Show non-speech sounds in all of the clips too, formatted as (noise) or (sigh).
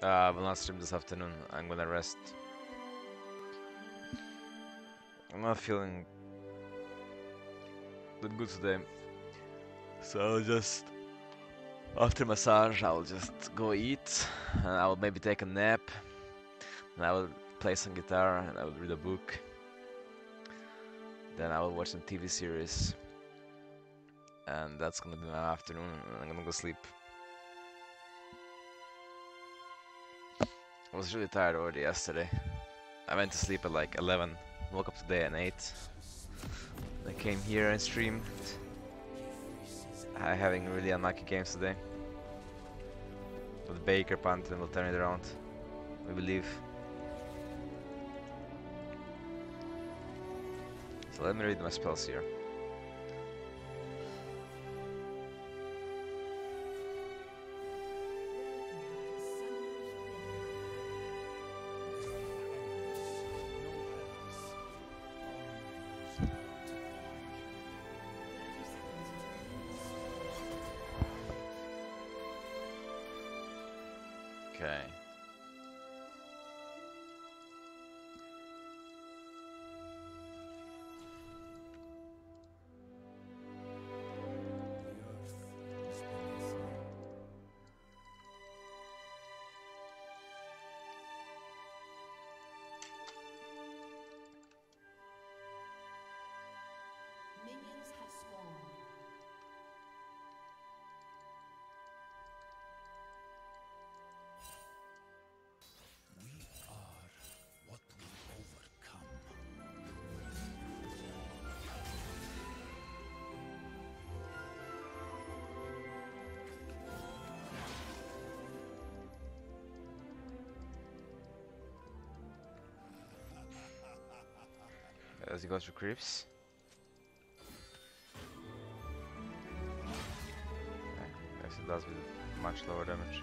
Uh, I will not stream this afternoon. I'm gonna rest. I'm not feeling that good today. So I'll just after massage I'll just go eat and I'll maybe take a nap and I will play some guitar and I will read a book. Then I will watch some TV series. And that's gonna be my afternoon I'm gonna go sleep. I was really tired already yesterday. I went to sleep at like 11, woke up today at 8. I came here and streamed. I'm having really unlucky games today. But Baker punt and we'll turn it around. We believe. So let me read my spells here. Okay. As he goes for creeps. Okay, Guess it does with much lower damage.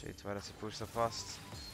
Shit, why does he push so fast?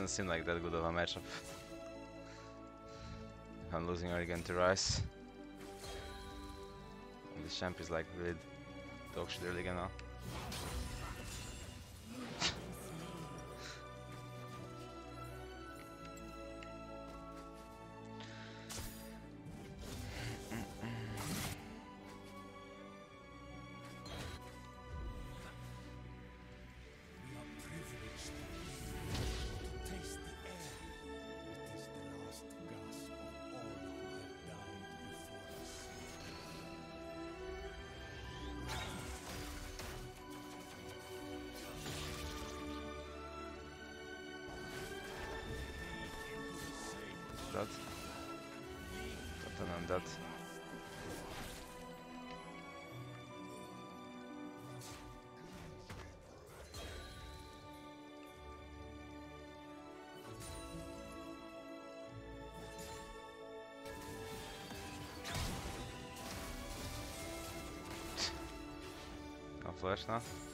Doesn't seem like that good of a matchup. I'm losing again to Ryze. And this champ is like really dog shit early. that. That and that. Flash now.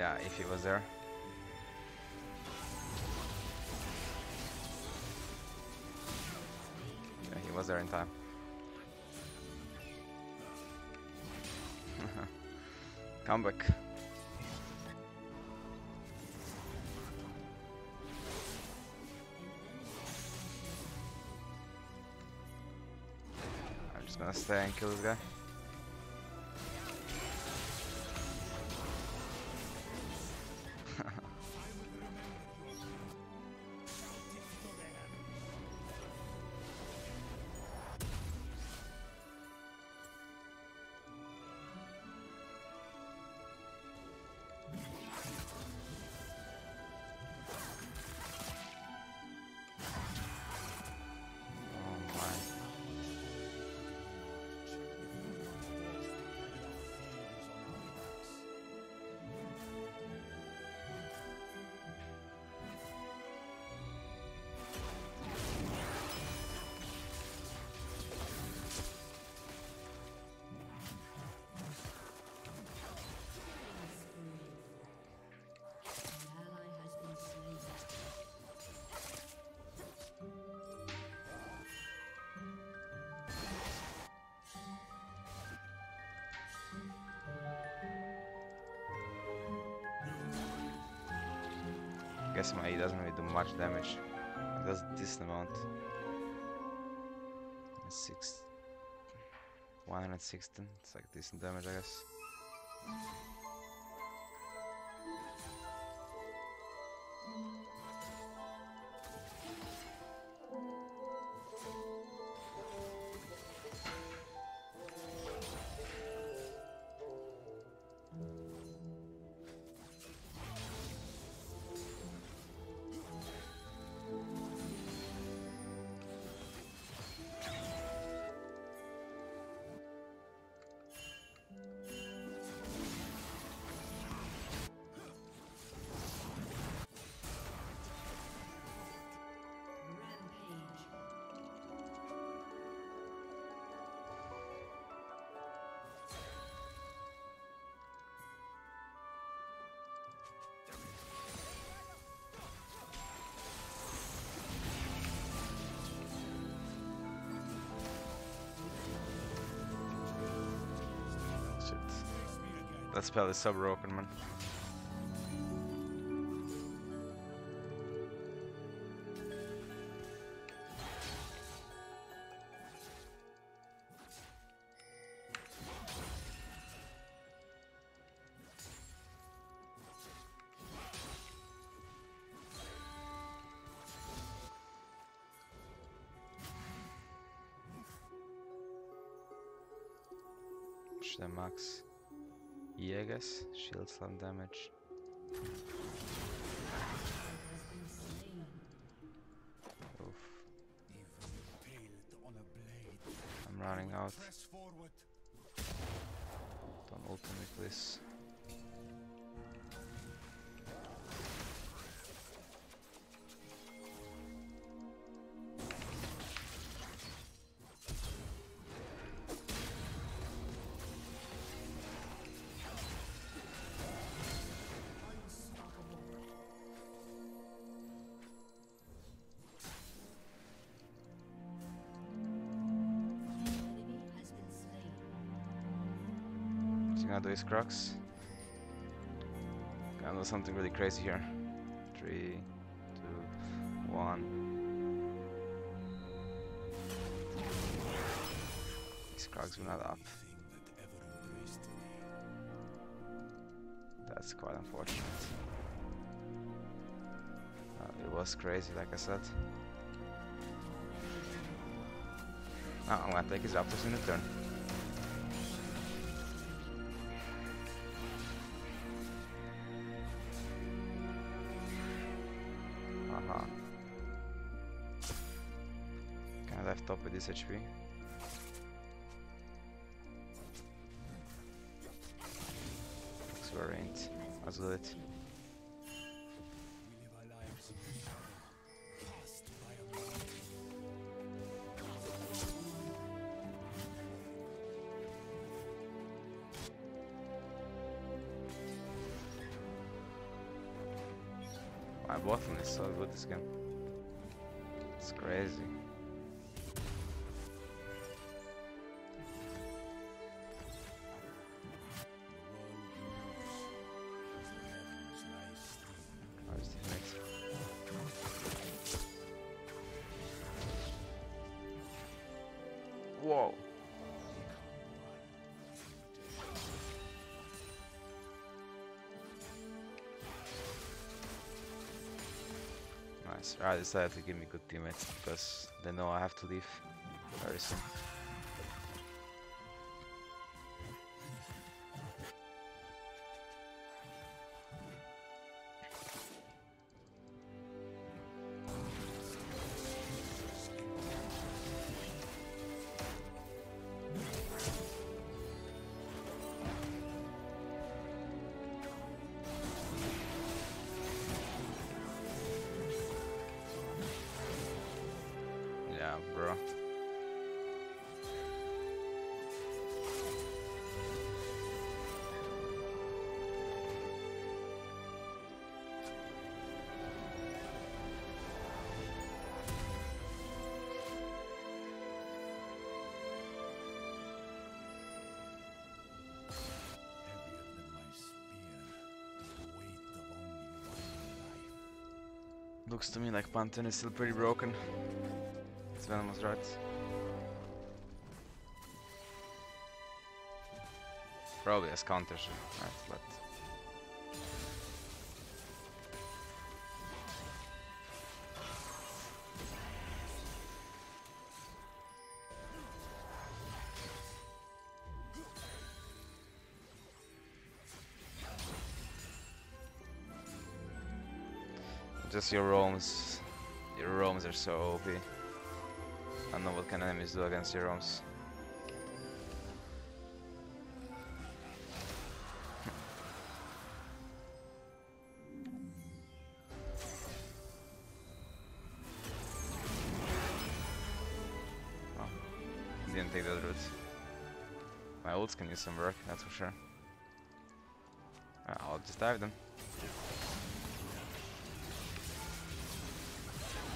Yeah, if he was there. Yeah, he was there in time. (laughs) Come back. I'm just gonna stay and kill this guy. Guess my E doesn't really do much damage. It does decent amount. Six. 116. It's like decent damage, I guess. That spell is so broken, man. I max I guess? Shield slam damage. Oof. I'm running out. Don't ult me, please. Gonna do his Crux? Gonna do something really crazy here. Three, two, one. His Crux will not up. That's quite unfortunate. Uh, it was crazy, like I said. Oh, I'm gonna take his Raptors in the turn. This HP. Looks very ain't. Let's. My bottom is so good this game. It's crazy. I decided to give me good teammates because they know I have to leave very soon. Looks to me like Pantheon is still pretty broken. Sven was right. Probably as counters, right? But just your roams, your roams are so OP. I don't know what can enemies do against your roams. (laughs) Oh, didn't take that route. My ults can use some work, that's for sure. Uh, I'll just dive them.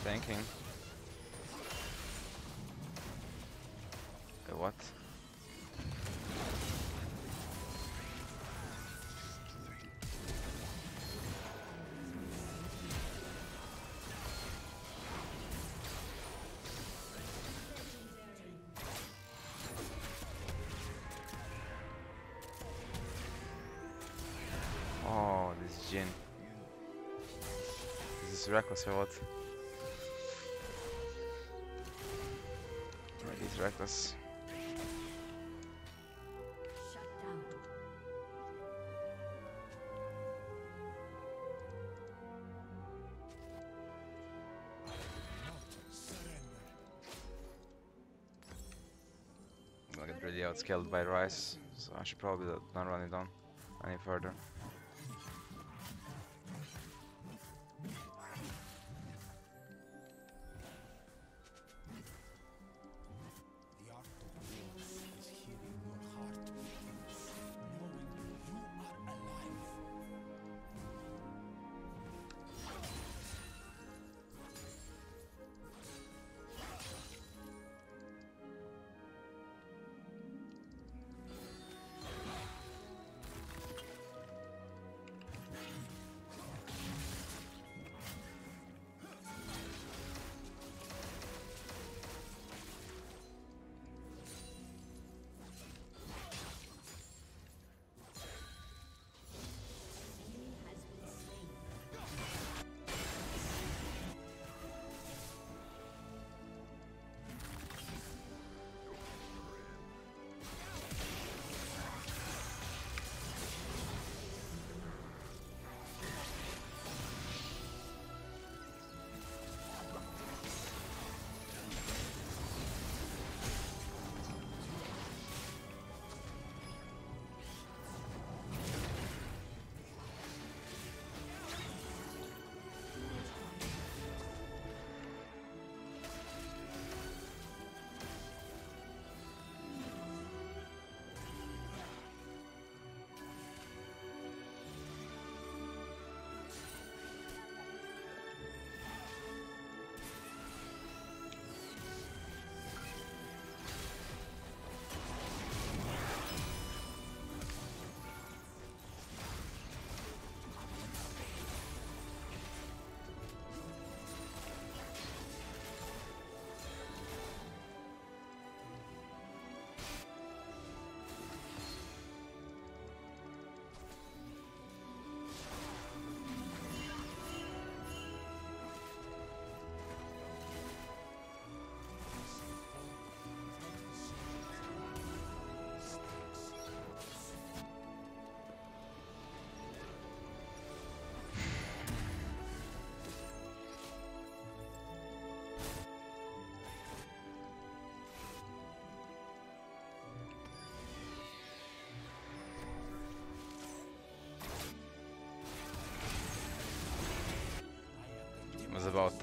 Thanking. Okay, what? Oh, this Jhin. Is this reckless or what? Reckless. I'm gonna get really outscaled by Ryze, so I should probably not run it on any further.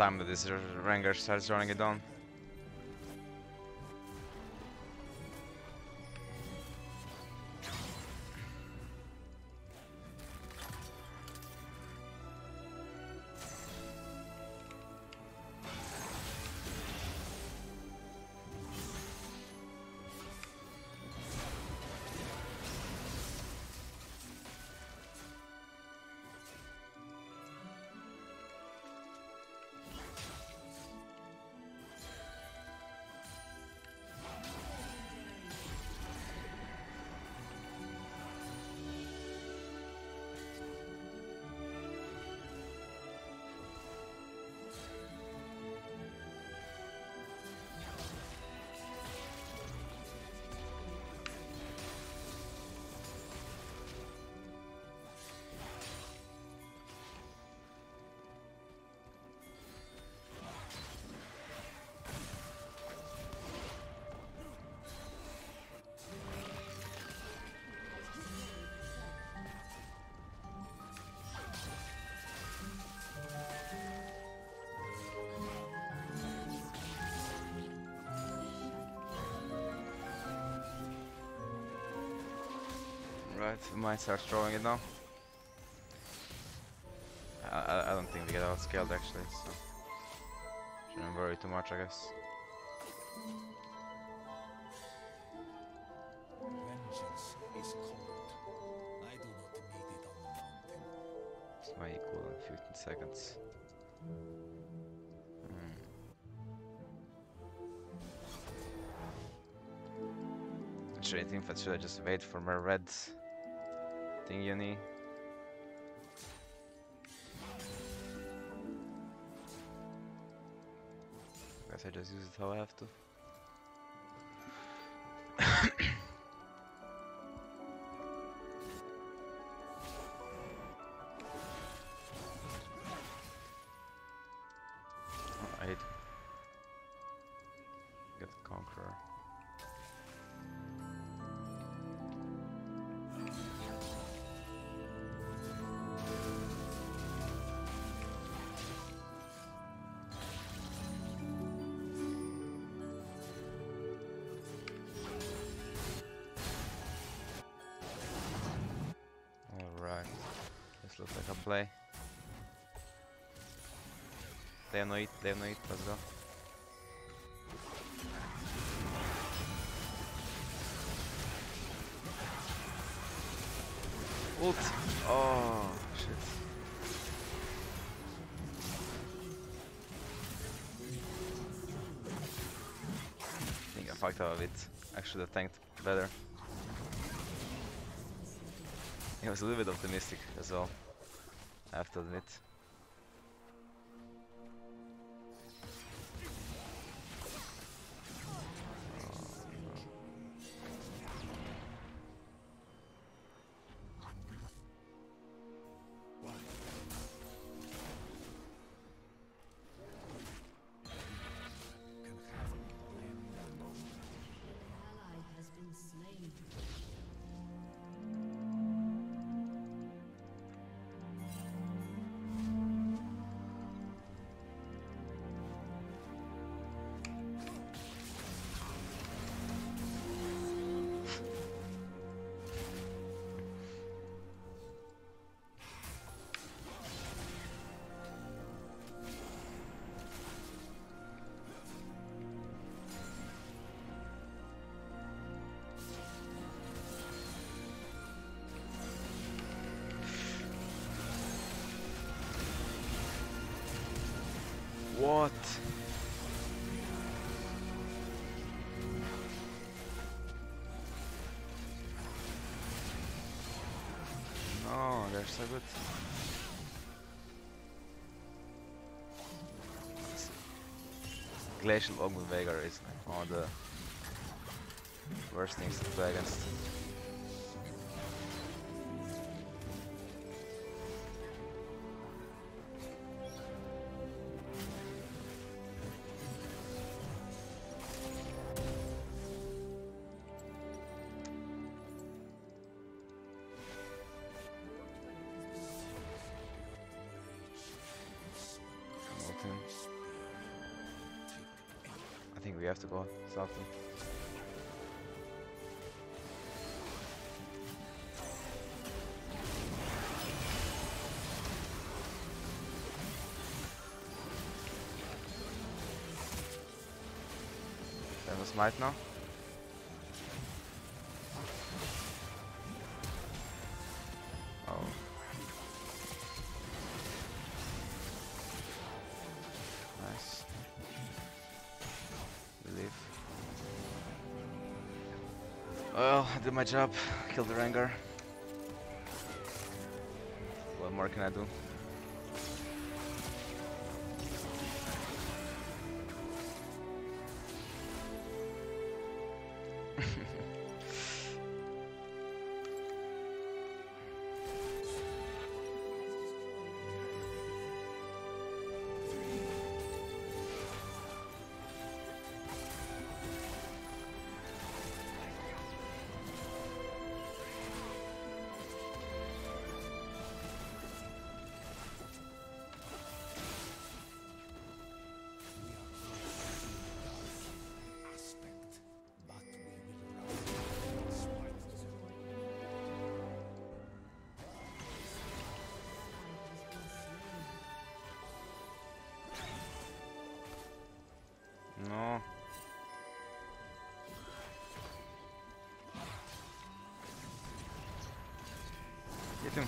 Time that this R- Rengar starts running it down. Right, we might start throwing it now. I, I, I don't think we get outscaled actually, so shouldn't worry too much I guess. Vengeance is cold. I do not meet it on the mountain. It's my equal in 15 seconds. Hmm. Should I think that should I just wait for my red uni? Guess I just use it how I have to. A play. They have no eat, they have no eat, let's go. Ult! Oh, shit. I think I fucked up a bit. I should have tanked better. I was a little bit optimistic as well. I have to What? No, they're so good. Glacial Augment Veigar is one of the worst things to play against. Might now. Oh. Nice. Relief. Well, I did my job. Killed the Rengar. What more can I do? No. Get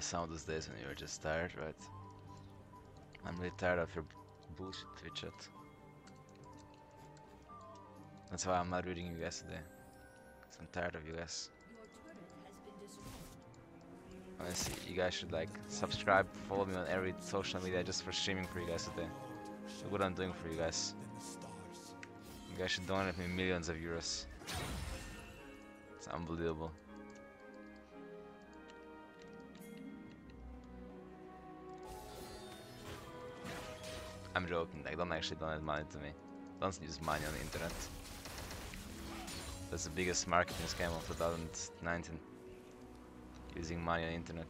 Some of those days when you're just tired, right? I'm really tired of your bullshit Twitch chat. That's why I'm not reading you guys today. 'Cause I'm tired of you guys. Honestly, you guys should like subscribe, follow me on every social media just for streaming for you guys today. Look what I'm doing for you guys. You guys should donate me millions of euros. It's unbelievable. Joking, like don't actually donate money to me. Don't use money on the internet. That's the biggest marketing scam of 2019. Using money on the internet.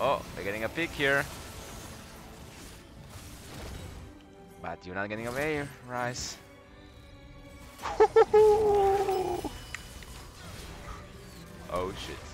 Oh, we're getting a pick here. But you're not getting away, Ryze. (laughs) oh shit.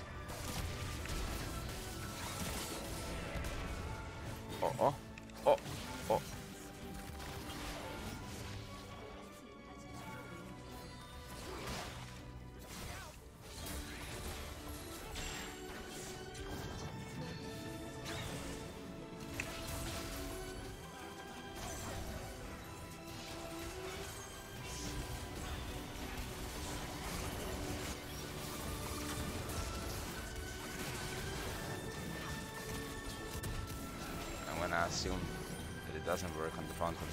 assume that it doesn't work on the fountain.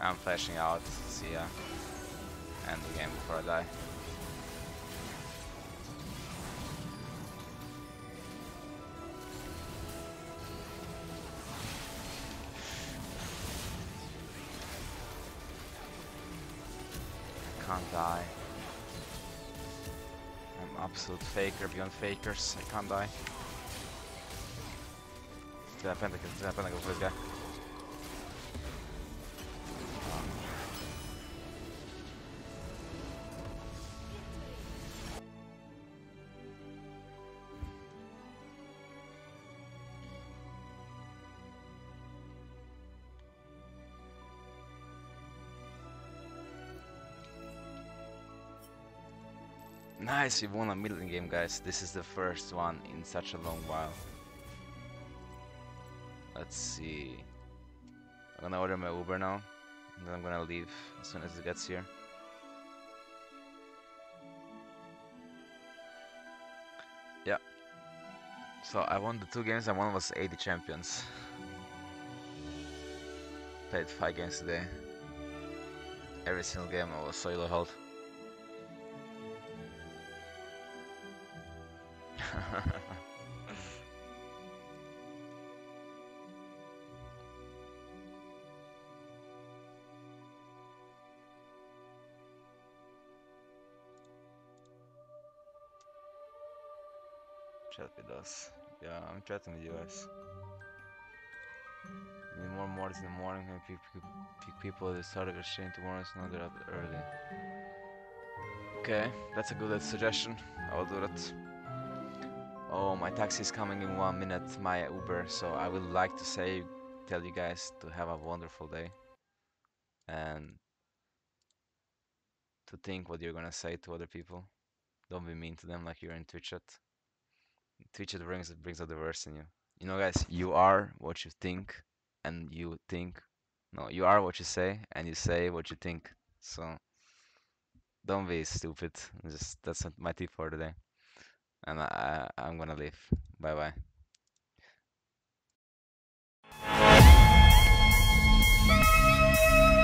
I'm flashing out, see ya. End the game before I die. Die. I'm absolute faker beyond fakers. I can't die. Still have pentacle, still have pentacle for this guy. Nice, we won a middle game, guys. This is the first one in such a long while. Let's see. I'm gonna order my Uber now, and then I'm gonna leave as soon as it gets here. Yeah. So I won the two games, and one was 80 champions. Played five games today. Every single game I was solo hold. Us. Yeah, I'm chatting with you guys. Need more mods in the morning and pick, people at the start of stream tomorrow, so now they're up early. Okay, that's a good suggestion. I will do that. Oh, my taxi is coming in one minute, my Uber, so I would like to say, tell you guys to have a wonderful day. And to think what you're gonna say to other people. Don't be mean to them like you're in Twitch chat. Twitch it brings, it brings out the worst in you. You know guys, you are what you think, and you think, no, you are what you say, and you say what you think. So, don't be stupid. Just, that's my tip for today and I, I'm gonna leave. Bye bye.